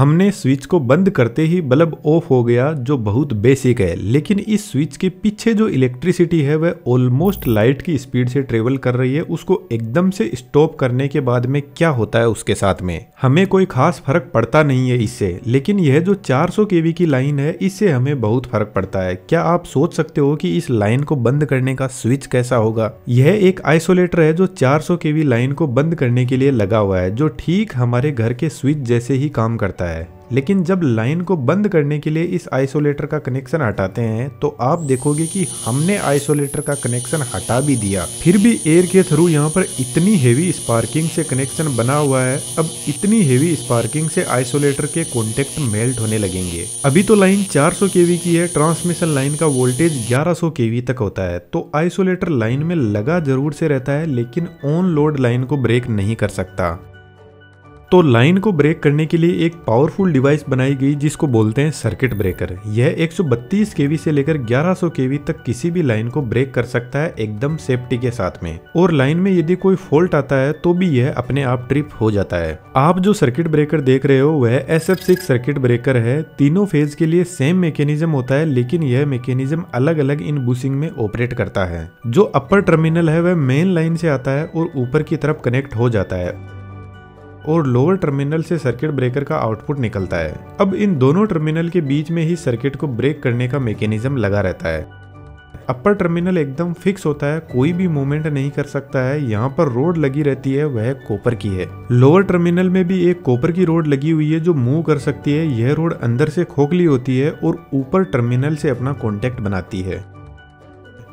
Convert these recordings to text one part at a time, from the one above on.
हमने स्विच को बंद करते ही बल्ब ऑफ़ हो गया, जो बहुत बेसिक है। लेकिन इस स्विच के पीछे जो इलेक्ट्रिसिटी है, वह ऑलमोस्ट लाइट की स्पीड से ट्रेवल कर रही है। उसको एकदम से स्टॉप करने के बाद में क्या होता है उसके साथ में? हमें कोई खास फ़र्क पड़ता नहीं है इससे। लेकिन यह जो 400 केवी की लाइन है, इससे हमें बहुत फ़र्क पड़ता है। क्या आप सोच सकते हो कि इस लाइन को बंद करने का स्विच कैसा होगा? यह एक आइसोलेटर है, जो 400 केवी लाइन को बंद करने के लिए लगा हुआ है, जो ठीक हमारे घर के स्विच जैसे ही काम करता है। लेकिन जब लाइन को बंद करने के लिए इस आइसोलेटर का कनेक्शन हटाते हैं तो आप देखोगे कि हमने आइसोलेटर का कनेक्शन हटा भी दिया। फिर भी एयर के थ्रू यहाँ पर इतनी हेवी स्पार्किंग से कनेक्शन बना हुआ है। अब इतनी हेवी स्पार्किंग से आइसोलेटर के कॉन्टेक्ट मेल्ट होने लगेंगे। अभी तो लाइन 400 केवी की है। ट्रांसमिशन लाइन का वोल्टेज 1100 केवी तक होता है। तो आइसोलेटर लाइन में लगा ज़रूर से रहता है, लेकिन ऑन लोड लाइन को ब्रेक नहीं कर सकता। तो लाइन को ब्रेक करने के लिए एक पावरफुल डिवाइस बनाई गई जिसको बोलते हैं सर्किट ब्रेकर यह 132 केवी से लेकर 1100 केवी तक किसी भी लाइन को ब्रेक कर सकता है एकदम सेफ्टी के साथ में। और लाइन में यदि कोई फॉल्ट आता है तो भी यह अपने आप ट्रिप हो जाता है। आप जो सर्किट ब्रेकर देख रहे हो, वह एस सर्किट ब्रेकर है। तीनों फ़ेज़ के लिए सेम मैकेनिज्म होता है, लेकिन यह मैकेनिज्म अलग अलग इन बुसिंग में ऑपरेट करता है। जो अपर टर्मिनल है, वह मेन लाइन से आता है और ऊपर की तरफ़ कनेक्ट हो जाता है। और लोअर टर्मिनल से सर्किट ब्रेकर का आउटपुट निकलता है। अब इन दोनों टर्मिनल के बीच में ही सर्किट को ब्रेक करने का मैकेनिज्म लगा रहता है। अपर टर्मिनल एकदम फिक्स होता है, कोई भी मूवमेंट नहीं कर सकता है, यहाँ पर रोड लगी रहती है, वह कॉपर की है। लोअर टर्मिनल में भी एक कॉपर की रोड लगी हुई है जो मूव कर सकती है, यह रोड अंदर से खोखली होती है और ऊपर टर्मिनल से अपना कॉन्टेक्ट बनाती है।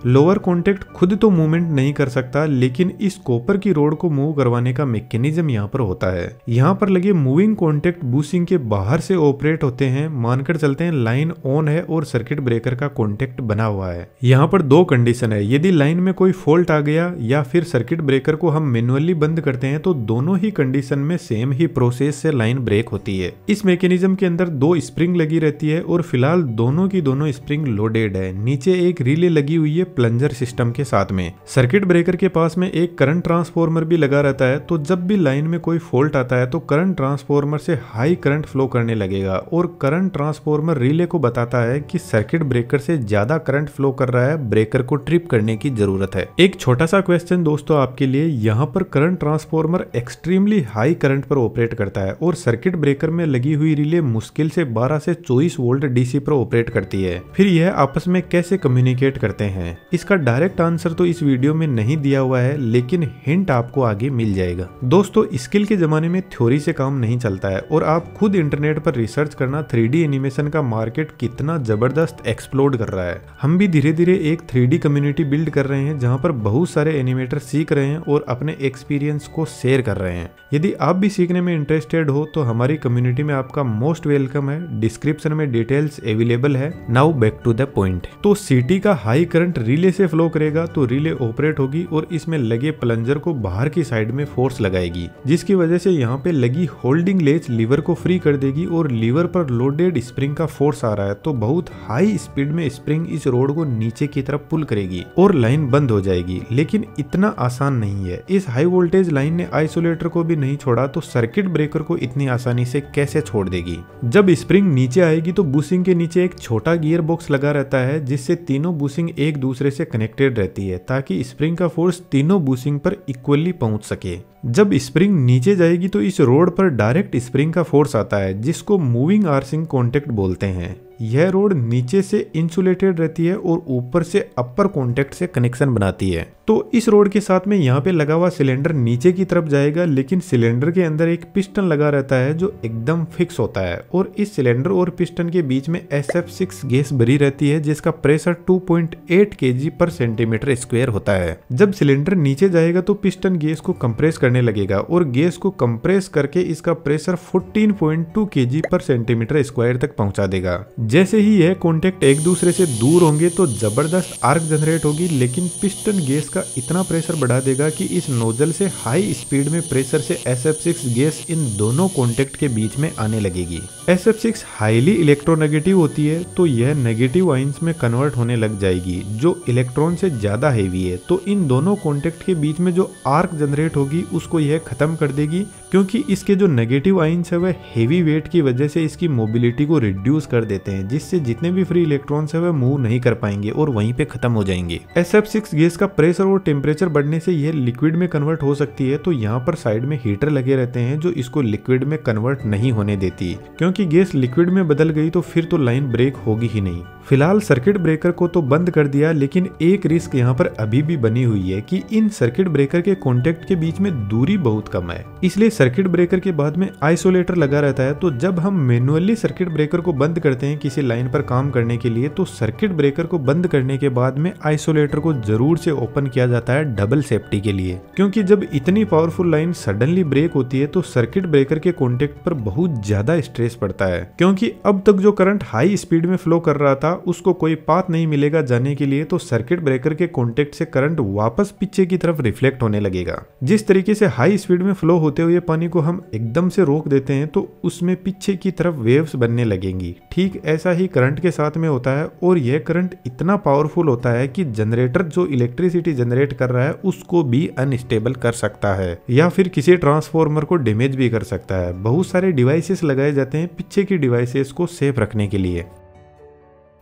लोअर कॉन्टेक्ट खुद तो मूवमेंट नहीं कर सकता, लेकिन इस कॉपर की रोड को मूव करवाने का मैकेनिज्म यहाँ पर होता है। यहाँ पर लगे मूविंग कॉन्टेक्ट बूसिंग के बाहर से ऑपरेट होते हैं, मानकर चलते हैं लाइन ऑन है और सर्किट ब्रेकर का कॉन्टेक्ट बना हुआ है। यहाँ पर दो कंडीशन है, यदि लाइन में कोई फॉल्ट आ गया या फिर सर्किट ब्रेकर को हम मेनुअली बंद करते हैं तो दोनों ही कंडीशन में सेम ही प्रोसेस से लाइन ब्रेक होती है। इस मैकेनिज्म के अंदर दो स्प्रिंग लगी रहती है और फ़िलहाल दोनों की दोनों स्प्रिंग लोडेड है। नीचे एक रिले लगी हुई है प्लंजर सिस्टम के साथ में। सर्किट ब्रेकर के पास में एक करंट ट्रांसफॉर्मर भी लगा रहता है तो जब भी लाइन में कोई फॉल्ट आता है तो करंट ट्रांसफॉर्मर से हाई करंट फ्लो करने लगेगा, और करंट ट्रांसफॉर्मर रिले को बताता है कि सर्किट ब्रेकर से ज़्यादा करंट फ्लो कर रहा है, ब्रेकर को ट्रिप करने की ज़रूरत है। एक छोटा सा क्वेश्चन दोस्तों आपके लिए, यहाँ पर current transformer extremely high current पर ऑपरेट करता है, और सर्किट ब्रेकर में लगी हुई रिले मुश्किल से 12 से 24 वोल्ट डीसी पर ऑपरेट करती है। फिर यह आपस में कैसे कम्युनिकेट करते हैं? इसका डायरेक्ट आंसर तो इस वीडियो में नहीं दिया हुआ है, लेकिन हिंट आपको आगे मिल जाएगा। दोस्तों स्किल के जमाने में थ्योरी से काम नहीं चलता है, और आप खुद इंटरनेट पर रिसर्च करना थ्री एनिमेशन का मार्केट कितना ज़बरदस्त एक्सप्लोड कर रहा है। हम भी धीरे धीरे एक थ्री कम्युनिटी बिल्ड कर रहे हैं, जहाँ पर बहुत सारे एनिमेटर सीख रहे हैं और अपने एक्सपीरियंस को शेयर कर रहे हैं। यदि आप भी सीखने में इंटरेस्टेड हो तो हमारी कम्युनिटी में आपका मोस्ट वेलकम है डिस्क्रिप्शन में डिटेल्स अवेलेबल है। Now back to the point तो सिटी का हाई करंट रिले से फ्लो करेगा तो रिले ऑपरेट होगी और इसमें लगे प्लंजर को बाहर की साइड में फोर्स लगाएगी, जिसकी वजह से यहाँ पे लगी होल्डिंग लेच लीवर को फ्री कर देगी और लीवर पर लोडेड स्प्रिंग का फोर्स आ रहा है तो बहुत हाई स्पीड में स्प्रिंग इस रोड को नीचे की तरफ़ पुल करेगी और लाइन बंद हो जाएगी। लेकिन इतना आसान नहीं है। इस हाई वोल्टेज लाइन ने आइसोलेटर को भी नहीं छोड़ा तो सर्किट ब्रेकर को इतनी आसानी से कैसे छोड़ देगी? जब स्प्रिंग नीचे आएगी तो बुशिंग के नीचे एक छोटा गियर बॉक्स लगा रहता है, जिससे तीनों बुशिंग एक दूसरे से कनेक्टेड रहती है ताकि स्प्रिंग का फोर्स तीनों बूसिंग पर इक्वली पहुँच सके। जब स्प्रिंग नीचे जाएगी तो इस रोड पर डायरेक्ट स्प्रिंग का फोर्स आता है, जिसको मूविंग आर्सिंग कॉन्टेक्ट बोलते हैं। यह रोड नीचे से इंसुलेटेड रहती है और ऊपर से अपर कॉन्टेक्ट से कनेक्शन बनाती है। तो इस रोड के साथ में यहाँ पे लगा हुआ सिलेंडर नीचे की तरफ़ जाएगा, लेकिन सिलेंडर के अंदर एक पिस्टन लगा रहता है जो एकदम फिक्स होता है और इस सिलेंडर और पिस्टन के बीच में एस एफ़ सिक्स गैस भरी रहती है, जिसका प्रेशर 2.8 पॉइंट एट के जी पर सेंटीमीटर स्क्वायर होता है। जब सिलेंडर नीचे जाएगा तो पिस्टन गैस को कंप्रेस करने लगेगा और गैस को कंप्रेस करके इसका प्रेशर 14.2 पॉइंट टू के जी पर सेंटीमीटर स्क्वायर तक पहुँचा देगा। जैसे ही यह कॉन्टेक्ट एक दूसरे से दूर होंगे तो ज़बरदस्त आर्क जनरेट होगी, लेकिन पिस्टन गैस का इतना प्रेशर बढ़ा देगा कि इस नोजल से हाई स्पीड में प्रेशर से SF6 गैस इन दोनों कॉन्टेक्ट के बीच में आने लगेगी। SF6 हाईली इलेक्ट्रोनेगेटिव होती है तो यह नेगेटिव आइंस में कन्वर्ट होने लग जाएगी, जो इलेक्ट्रॉन से ज़्यादा हैवी है। तो इन दोनों कॉन्टेक्ट के बीच में जो आर्क जनरेट होगी, उसको यह खत्म कर देगी, क्योंकि इसके जो नेगेटिव आइंस है, वह हेवी वेट की वजह से इसकी मोबिलिटी को रिड्यूस कर देते हैं। जिससे जितने भी फ्री इलेक्ट्रॉन्स है वह मूव नहीं कर पाएँगे और वहीं पे खत्म हो जाएँगे। SF6 गैस का प्रेशर और टेम्परेचर बढ़ने से यह लिक्विड में कन्वर्ट हो सकती है तो यहाँ पर साइड में हीटर लगे रहते हैं, जो इसको लिक्विड में कन्वर्ट नहीं होने देती। क्योंकि गैस लिक्विड में बदल गई तो फिर तो लाइन ब्रेक होगी ही नहीं। फ़िलहाल सर्किट ब्रेकर को तो बंद कर दिया, लेकिन एक रिस्क यहाँ पर अभी भी बनी हुई है कि इन सर्किट ब्रेकर के कॉन्टेक्ट के बीच में दूरी बहुत कम है। इसलिए सर्किट ब्रेकर के बाद में आइसोलेटर लगा रहता है तो जब हम मैनुअली सर्किट ब्रेकर को बंद करते हैं किसी लाइन पर काम करने के लिए तो सर्किट ब्रेकर को बंद करने के बाद में आइसोलेटर को ज़रूर से ओपन किया जाता है डबल सेफ्टी के लिए। क्योंकि जब इतनी पावरफुल लाइन सडनली ब्रेक होती है तो सर्किट ब्रेकर के कॉन्टेक्ट पर बहुत ज़्यादा स्ट्रेस पड़ता है। क्योंकि अब तक जो करंट हाई स्पीड में फ्लो कर रहा था, उसको कोई पाथ नहीं मिलेगा जाने के लिए तो सर्किट ब्रेकर के कॉन्टेक्ट से करंट वापस पीछे की तरफ़ रिफ्लेक्ट होने लगेगा। जिस तरीके से हाई स्पीड में फ्लो होते हुए पानी को हम एकदम से रोक देते हैं तो उसमें पीछे की तरफ़ वेव्स बनने लगेंगी। ठीक ऐसा ही करंट के साथ में होता है और यह करंट इतना पावरफुल होता है कि जनरेटर जो इलेक्ट्रिसिटी जनरेट कर रहा है, उसको भी अनस्टेबल कर सकता है या फिर किसी ट्रांसफॉर्मर को डेमेज भी कर सकता है। बहुत सारे डिवाइसेस लगाए जाते हैं पीछे की डिवाइसेस को सेफ़ रखने के लिए।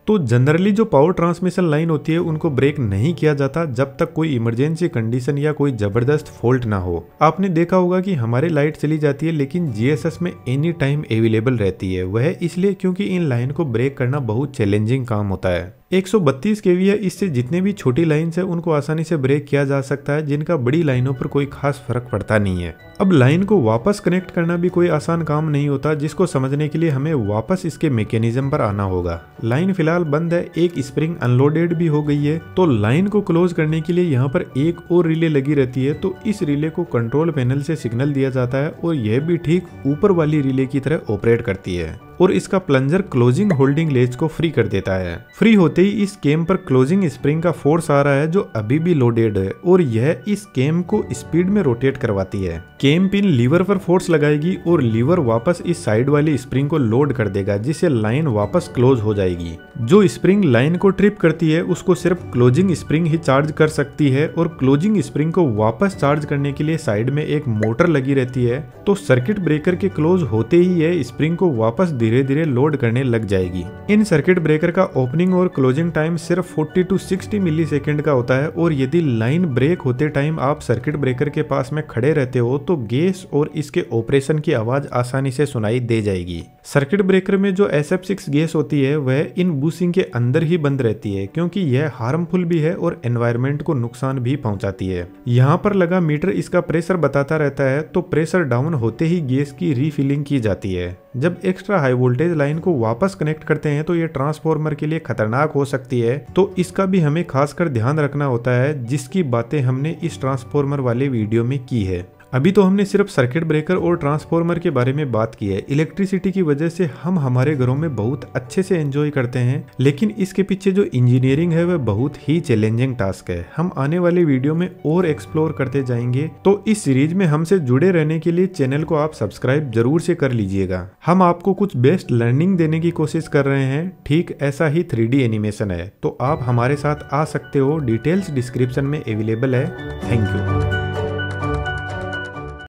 तो जनरली जो पावर ट्रांसमिशन लाइन होती है, उनको ब्रेक नहीं किया जाता जब तक कोई इमरजेंसी कंडीशन या कोई ज़बरदस्त फॉल्ट ना हो। आपने देखा होगा कि हमारे लाइट चली जाती है, लेकिन जीएसएस में एनी टाइम अवेलेबल रहती है। वह इसलिए क्योंकि इन लाइन को ब्रेक करना बहुत चैलेंजिंग काम होता है। 132 केवी है, इससे जितने भी छोटी लाइन्स है, उनको आसानी से ब्रेक किया जा सकता है, जिनका बड़ी लाइनों पर कोई खास फ़र्क पड़ता नहीं है। अब लाइन को वापस कनेक्ट करना भी कोई आसान काम नहीं होता, जिसको समझने के लिए हमें वापस इसके मैकेनिज्म पर आना होगा। लाइन फ़िलहाल बंद है, एक स्प्रिंग अनलोडेड भी हो गई है तो लाइन को क्लोज करने के लिए यहाँ पर एक और रिले लगी रहती है तो इस रिले को कंट्रोल पैनल से सिग्नल दिया जाता है, और यह भी ठीक ऊपर वाली रिले की तरह ऑपरेट करती है। और इसका प्लंजर क्लोजिंग होल्डिंग लेज को फ्री कर देता है। फ्री होते ही इस केम पर क्लोजिंग स्प्रिंग का फोर्स आ रहा है, जो अभी भी लोडेड है, और यह इस केम को स्पीड में रोटेट करवाती है। केम पिन लीवर पर फोर्स लगाएगी और लीवर वापस इस साइड वाली स्प्रिंग को लोड कर देगा, जिससे लाइन वापस क्लोज हो जाएगी। जो स्प्रिंग लाइन को ट्रिप करती है, उसको सिर्फ़ क्लोजिंग स्प्रिंग ही चार्ज कर सकती है, और क्लोजिंग स्प्रिंग को वापस चार्ज करने के लिए साइड में एक मोटर लगी रहती है। तो सर्किट ब्रेकर के क्लोज होते ही यह स्प्रिंग को वापस धीरे धीरे लोड करने लग जाएगी। इन सर्किट ब्रेकर का ओपनिंग और क्लोजिंग टाइम सिर्फ़ 40 टू 60 मिली सेकेंड का होता है और यदि लाइन ब्रेक होते टाइम आप सर्किट ब्रेकर के पास में खड़े रहते हो तो गैस और इसके ऑपरेशन की आवाज़ आसानी से सुनाई दे जाएगी। सर्किट ब्रेकर में जो एस गैस होती है, वह इन बूसिंग के अंदर ही बंद रहती है, क्योंकि यह हार्मफुल भी है और एनवायरमेंट को नुकसान भी पहुंचाती है। यहाँ पर लगा मीटर इसका प्रेशर बताता रहता है तो प्रेशर डाउन होते ही गैस की रीफिलिंग की जाती है। जब एक्स्ट्रा हाई वोल्टेज लाइन को वापस कनेक्ट करते हैं तो ये ट्रांसफॉर्मर के लिए खतरनाक हो सकती है। तो इसका भी हमें खासकर ध्यान रखना होता है, जिसकी बातें हमने इस ट्रांसफॉर्मर वाले वीडियो में की है। अभी तो हमने सिर्फ़ सर्किट ब्रेकर और ट्रांसफॉर्मर के बारे में बात की है। इलेक्ट्रिसिटी की वजह से हम हमारे घरों में बहुत अच्छे से एंजॉय करते हैं, लेकिन इसके पीछे जो इंजीनियरिंग है, वह बहुत ही चैलेंजिंग टास्क है। हम आने वाले वीडियो में और एक्सप्लोर करते जाएँगे तो इस सीरीज़ में हमसे जुड़े रहने के लिए चैनल को आप सब्सक्राइब ज़रूर से कर लीजिएगा। हम आपको कुछ बेस्ट लर्निंग देने की कोशिश कर रहे हैं, ठीक ऐसा ही थ्री एनिमेशन है। तो आप हमारे साथ आ सकते हो डिटेल्स डिस्क्रिप्शन में अवेलेबल है। Thank you